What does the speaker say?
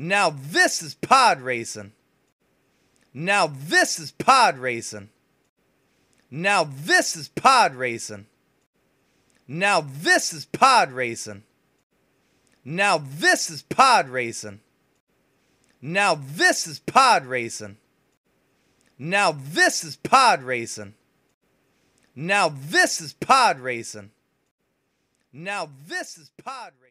Now this is pod racing. Now this is pod racing. Now this is pod racing. Now this is pod racing. Now this is pod racing. Now this is pod racing. Now this is pod racing. Now this is pod racing. Now this is pod racing.